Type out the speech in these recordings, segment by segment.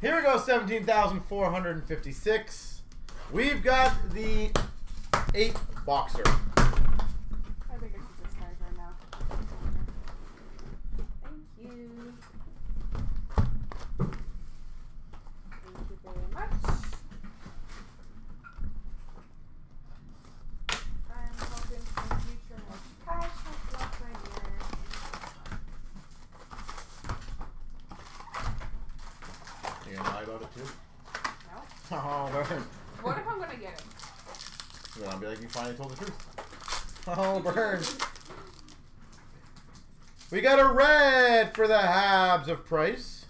Here we go, 17,456. We've got the eight boxer. I think I should discard right now. Thank you. Thank you very much. I'm hoping for future more cash has left right here. You gonna lie about it too? No. Oh, burn. What if I'm gonna get it? You wanna be like, you finally told the truth. Oh, burn. We got a red for the Habs of Price.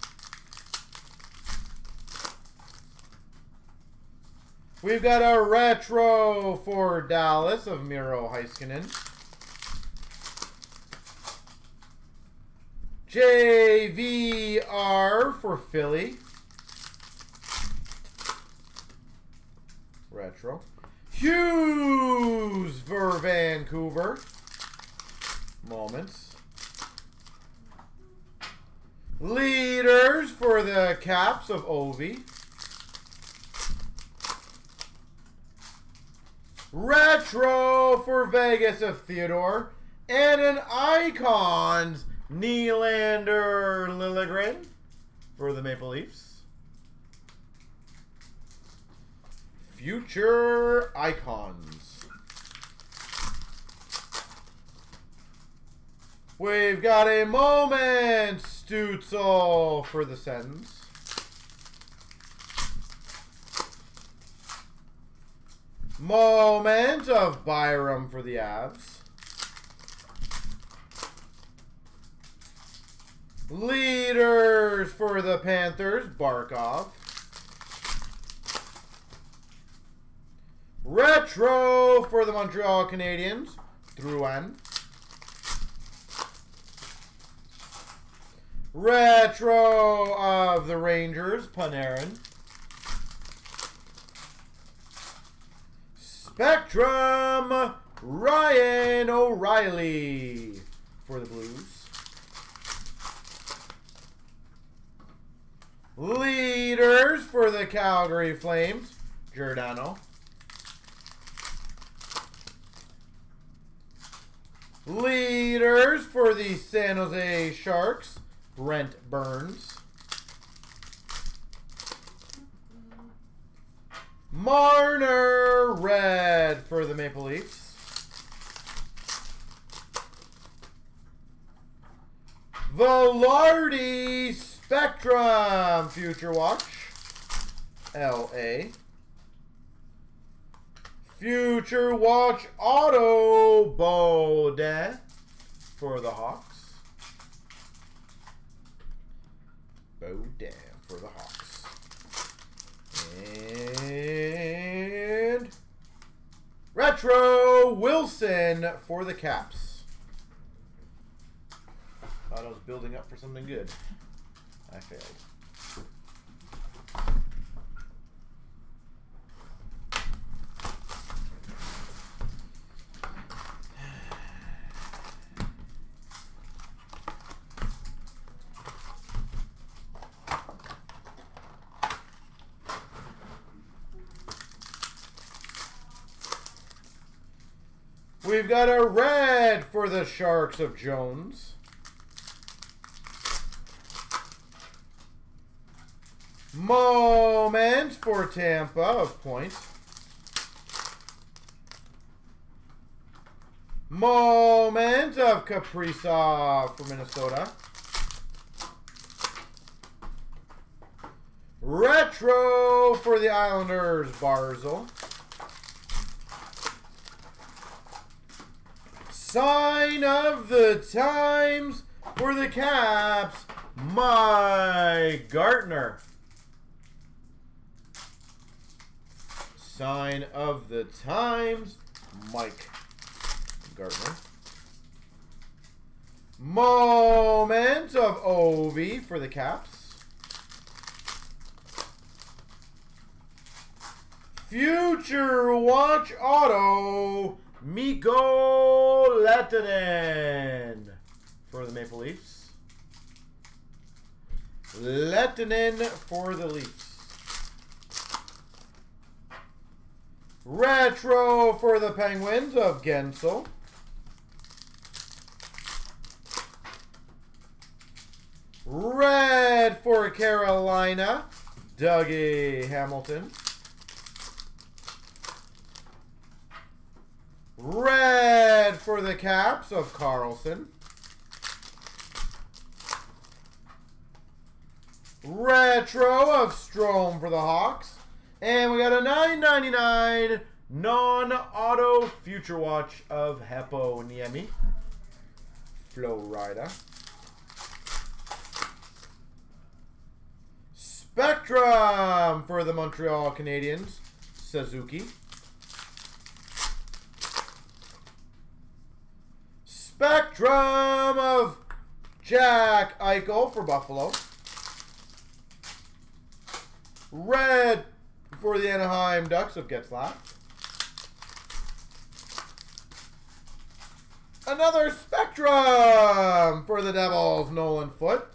We've got a retro for Dallas of Miro Heiskanen. JVR for Philly. Retro. Hughes for Vancouver. Moments. Leaders for the Caps of Ovi. Retro for Vegas of Theodore. And an Icons Nylander Liljegren for the Maple Leafs. Future Icons. We've got a moment, Stutzle for the Sens. Moment of Byram for the Avs. Leaders for the Panthers, Barkov. Retro for the Montreal Canadiens, Drouin. Retro of the Rangers, Panarin. Spectrum, Ryan O'Reilly for the Blues. Leaders for the Calgary Flames, Giordano. Leaders for the San Jose Sharks, Brent Burns. Marner red for the Maple Leafs. Vilardi Spectrum Future Watch. LA. Future Watch Auto Baudin for the Hawks. Baudin for the Hawks. And Retro Wilson for the Caps. Thought I was building up for something good. I failed. We've got a red for the Sharks of Jones. Moment for Tampa of Point. Moment of Kaprizov for Minnesota. Retro for the Islanders, Barzal. Sign of the times for the Caps, Mike Gartner. Sign of the times, Mike Gartner. Moment of Ovi for the Caps. Future Watch Auto, Mikko Lehtonen for the Maple Leafs. Lehtonen for the Leafs. Retro for the Penguins of Guentzel. Red for Carolina, Dougie Hamilton. Red for the Caps of Carlson. Retro of Strome for the Hawks. And we got a 9.99 non-auto Future Watch of Heponiemi. Florida. Spectrum for the Montreal Canadiens. Suzuki. Spectrum of Jack Eichel for Buffalo. Red for the Anaheim Ducks of Getzlaf. Another Spectrum for the Devils, Nolan Foote.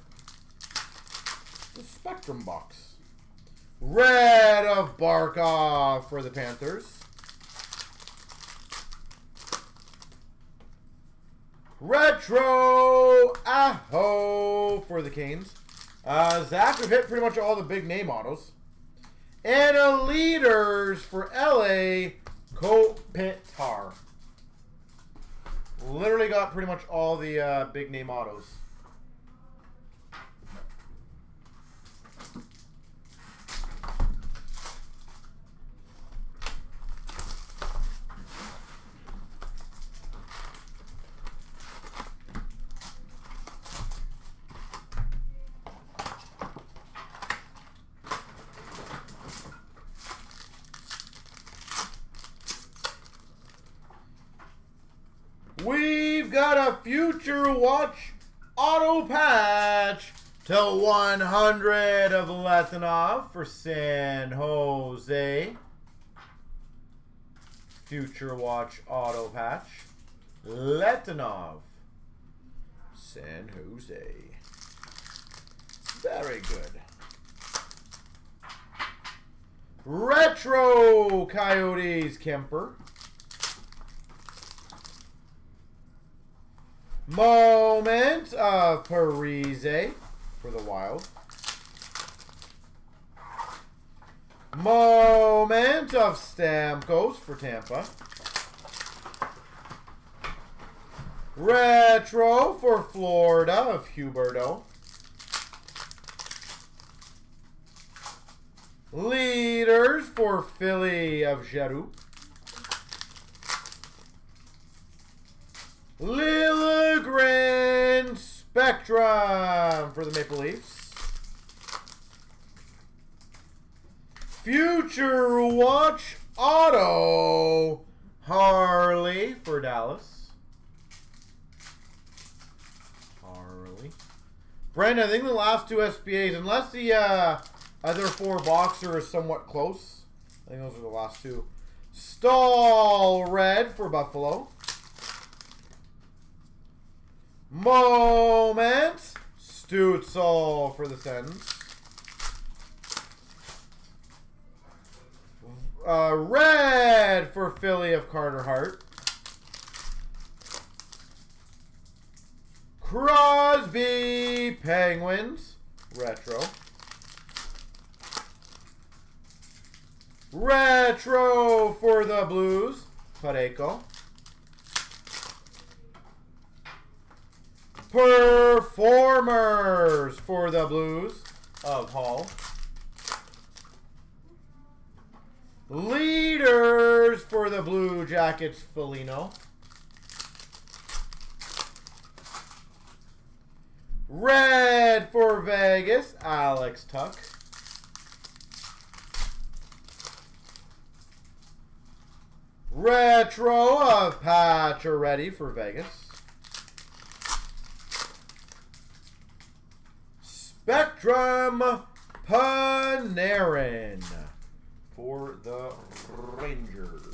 The Spectrum box. Red of Barkov for the Panthers. Retro Aho for the Canes. Uh, Zach, we've hit pretty much all the big name autos. And a leaders for LA, Kopitar. Literally got pretty much all the uh, big name autos. We've got a Future Watch auto patch to 100 of Letanov for San Jose. Future Watch auto patch. Letanov. San Jose. Very good. Retro Coyotes Kuemper. Moment of Parise for the Wild. Moment of Stamkos for Tampa. Retro for Florida of Huberdeau. Leaders for Philly of Giroux. Liljegren Spectrum for the Maple Leafs. Future Watch Auto Harley for Dallas. Harley. Brandon, I think the last two SPAs, unless the uh, other four boxer is somewhat close. I think those are the last two. Staal Red for Buffalo. Moment. Stutzle for the Sens. Uh, red for Philly of Carter Hart. Crosby Penguins. Retro. Retro for the Blues. Parayko. Performers for the Blues of Hall. Leaders for the Blue Jackets, Foligno. Red for Vegas, Alex Tuch. Retro of Pacioretty for Vegas. Spectrum Panarin for the Rangers.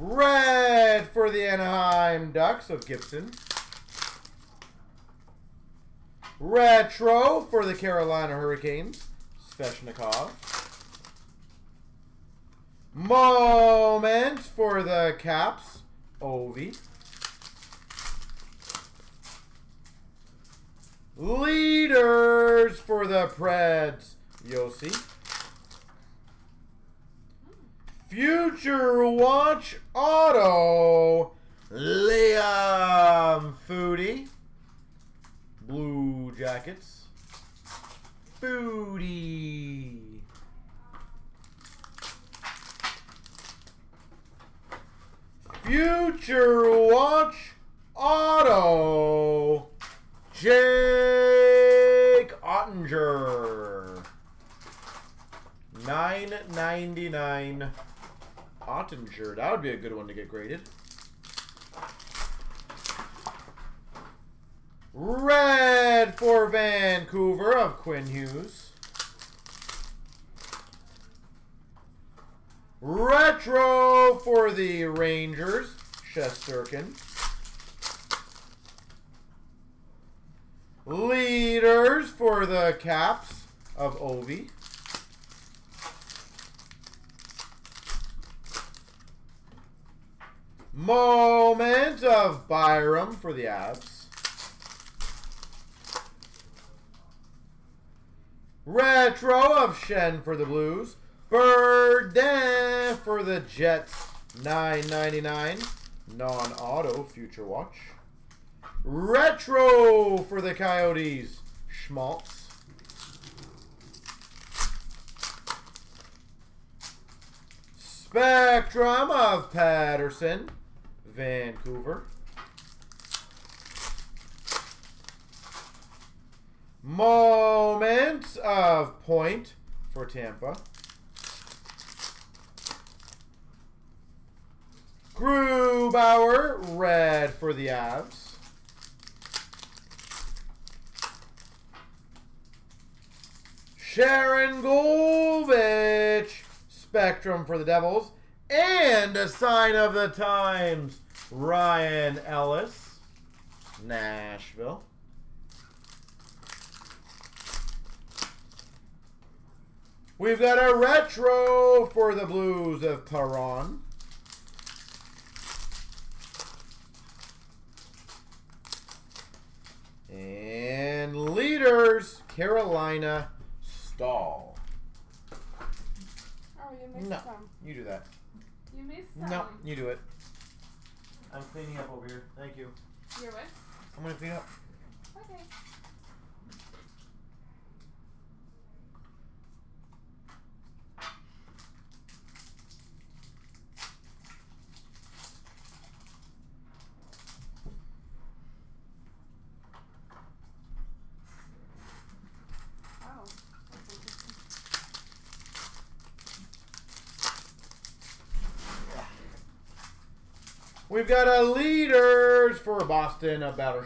Red for the Anaheim Ducks of Gibson. Retro for the Carolina Hurricanes, Svechnikov. Moment for the Caps, Ovi. Leaders for the Preds, Josi. Future Watch Auto, Liam Foudy, Blue Jackets. Foudy. Future Watch Auto, Jake Oettinger. Nine ninety nine. Oettinger. That would be a good one to get graded. Red for Vancouver of Quinn Hughes. Retro for the Rangers, Shesterkin. Leaders for the Caps of Ovi. Moment of Byram for the Avs. Retro of Schenn for the Blues. Berdin for the Jets. 9.99. Non-auto Future Watch. Retro for the Coyotes. Schmaltz. Spectrum of Pettersson. Vancouver. Moment of point for Tampa. Grubauer, red for the Avs. Sharangovich, Spectrum for the Devils. And a sign of the times, Ryan Ellis, Nashville. We've got a retro for the Blues of Perron. And leaders, Carolina Staal. Oh, you missed No, some. you do that. You missed some. No, you do it. I'm cleaning up over here. Thank you. You're what? I'm gonna clean up. Okay. We've got a leaders for Boston of Battle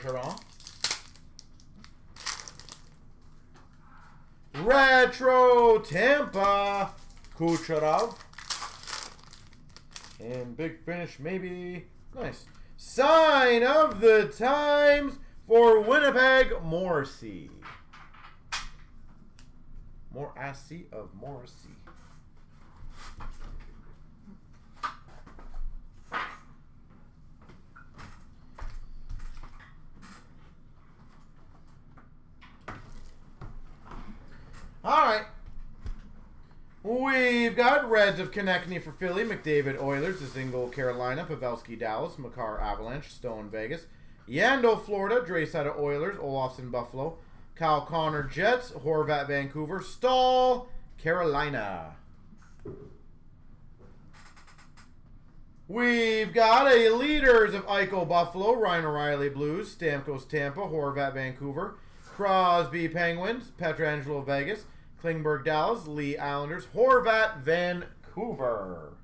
Retro Tampa Kucherov. And big finish, maybe. Nice. Sign of the times for Winnipeg Morrissey. More assy of Morrissey. All right. We've got Reds of Konecny for Philly, McDavid Oilers, Zingle Carolina, Pavelski Dallas, Makar Avalanche, Stone Vegas, Yandel Florida, Draisaitl Oilers, Olofsson Buffalo, Kyle Connor Jets, Horvat Vancouver, Staal Carolina. We've got a leaders of Eichel Buffalo, Ryan O'Reilly Blues, Stamkos Tampa, Horvat Vancouver, Crosby Penguins, Pietrangelo Vegas, Klingberg Dallas, Lee Islanders, Horvat Vancouver.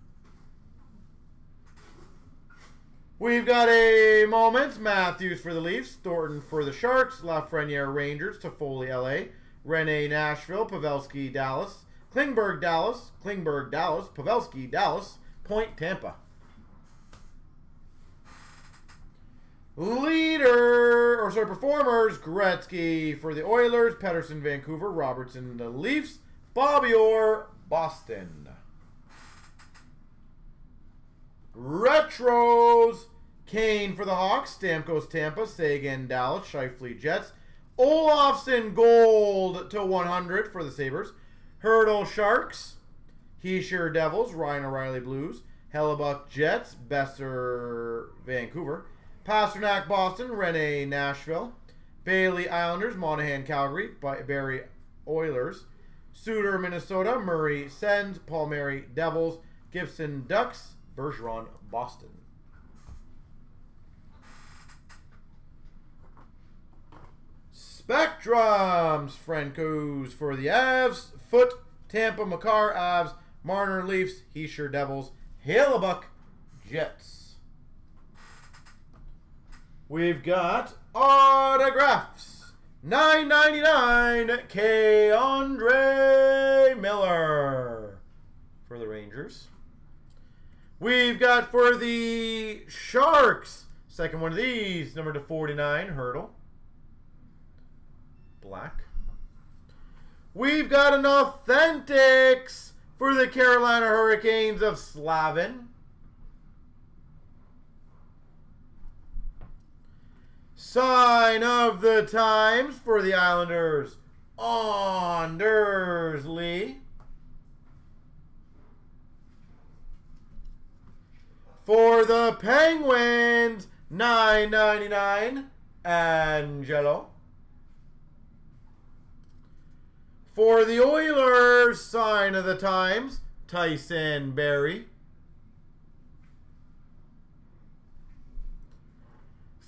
We've got a moment. Matthews for the Leafs, Thornton for the Sharks, Lafreniere Rangers, Toffoli LA, Rinne Nashville, Pavelski Dallas, Klingberg Dallas, Klingberg Dallas, Pavelski Dallas, Point Tampa. Leader performers, Gretzky for the Oilers, Pedersen, Vancouver, Robertson, the Leafs, Bobby Orr, Boston. Retros, Kane for the Hawks, Stamkos, Tampa, Seguin, Dallas, Scheifele, Jets, Olofsson, Gold to 100 for the Sabres, Hertl, Sharks, Hischier, Devils, Ryan O'Reilly, Blues, Hellebuyck, Jets, Boeser, Vancouver, Pastrnak, Boston, Rinne, Nashville, Bailey, Islanders, Monahan, Calgary, Barrie, Oilers, Suter, Minnesota, Murray, Sens, Palmieri, Devils, Gibson, Ducks, Bergeron, Boston. Spectrums, Francouz for the Avs, Foote, Tampa, Makar, Avs, Marner, Leafs, Hischier, Devils, Hellebuyck, Jets. We've got autographs. 9.99 K. Andre Miller for the Rangers. We've got for the Sharks, second one of these, number to 49, Hertl. Black. We've got an Authentics for the Carolina Hurricanes of Slavin. Sign of the times for the Islanders, Anders Lee. For the Penguins, nine ninety nine, Angello. For the Oilers, sign of the times, Tyson Barrie.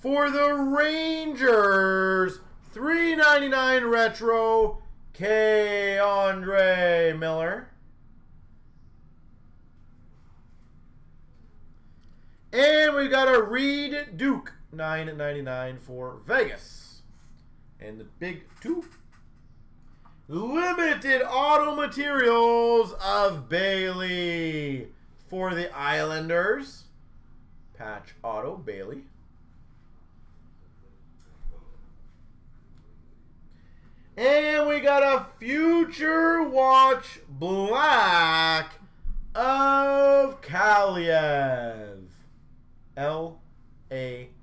For the Rangers, 399 retro, K. Andre Miller. And we've got a Reid Duke, 999 for Vegas. And the big two. Limited auto materials of Bailey for the Islanders. Patch auto, Bailey. And we got a Future Watch Black of Kaliyev. L.A. Kings.